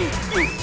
Ooh.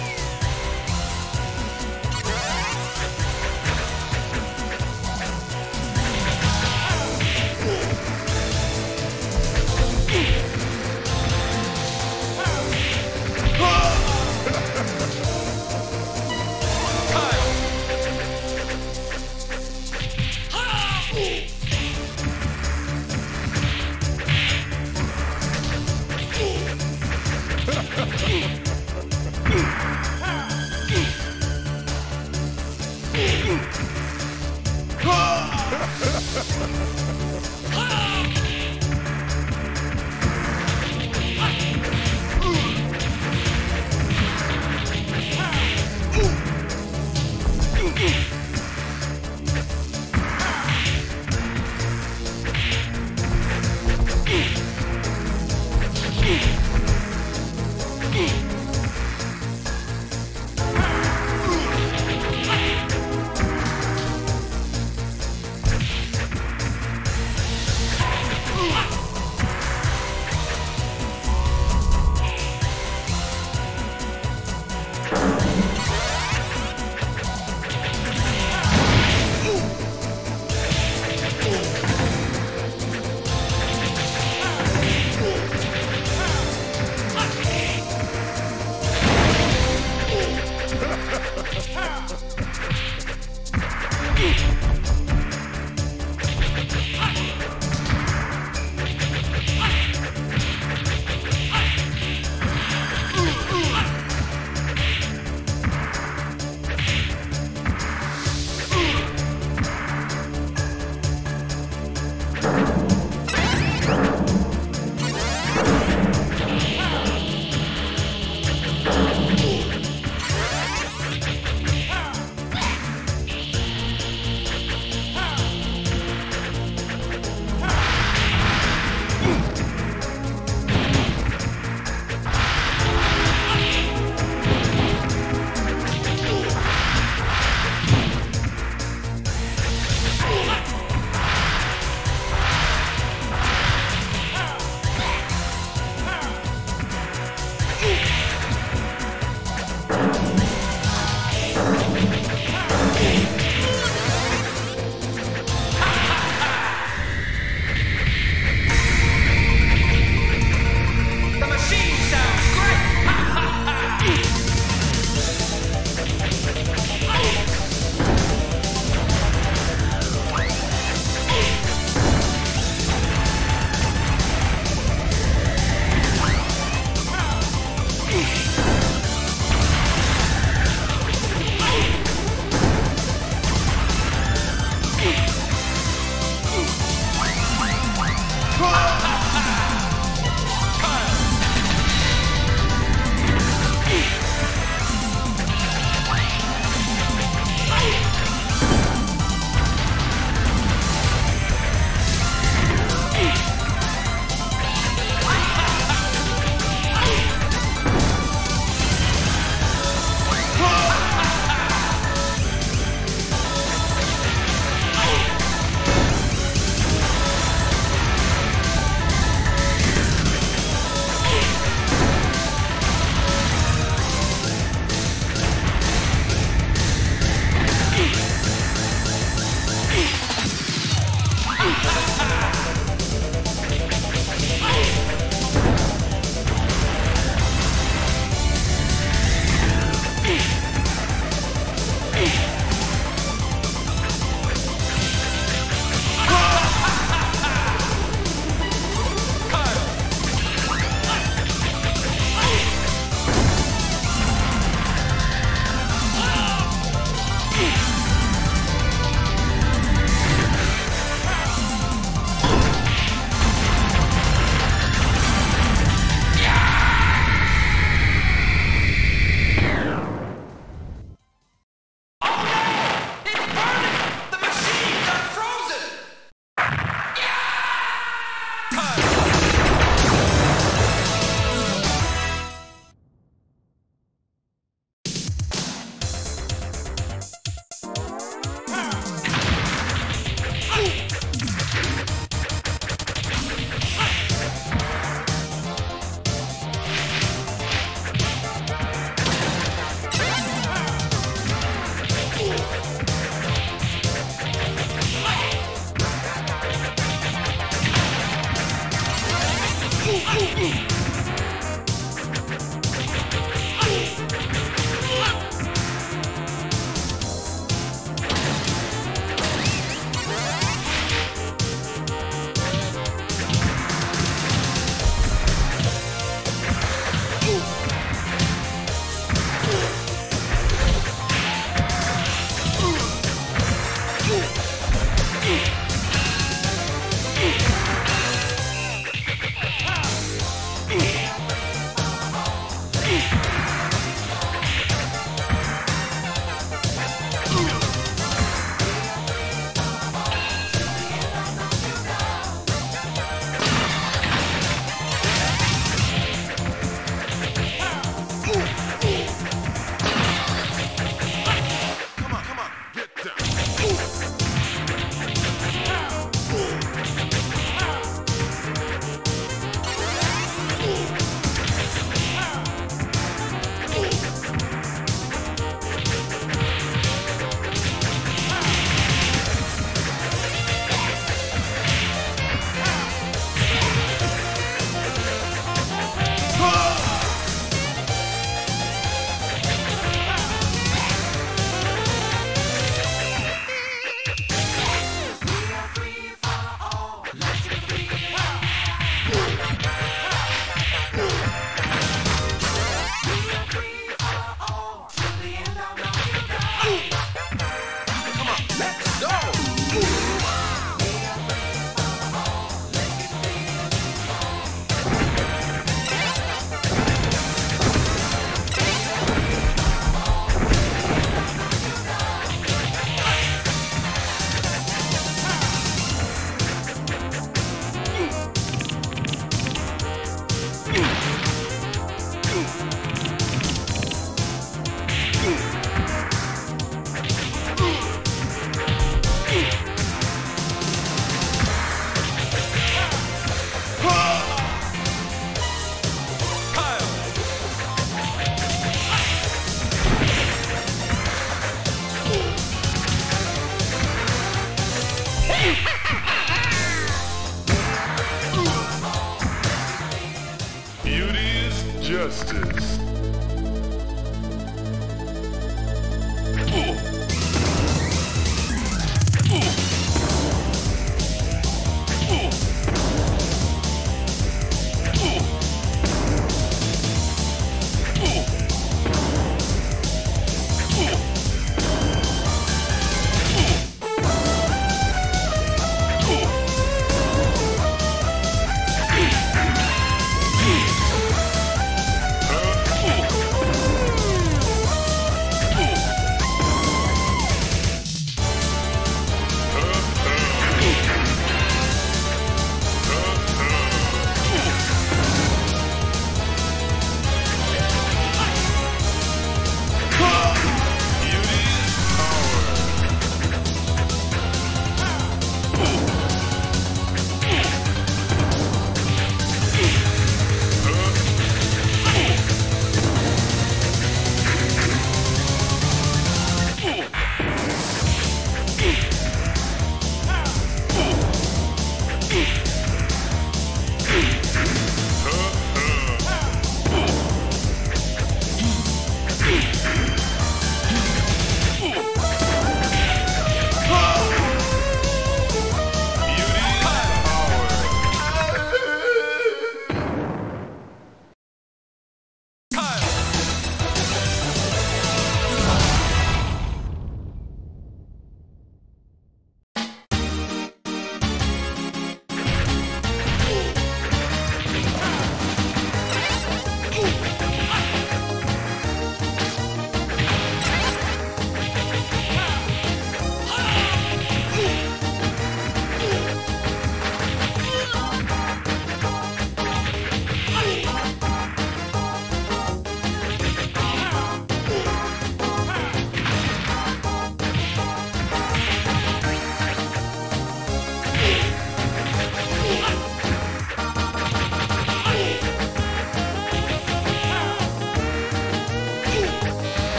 justice.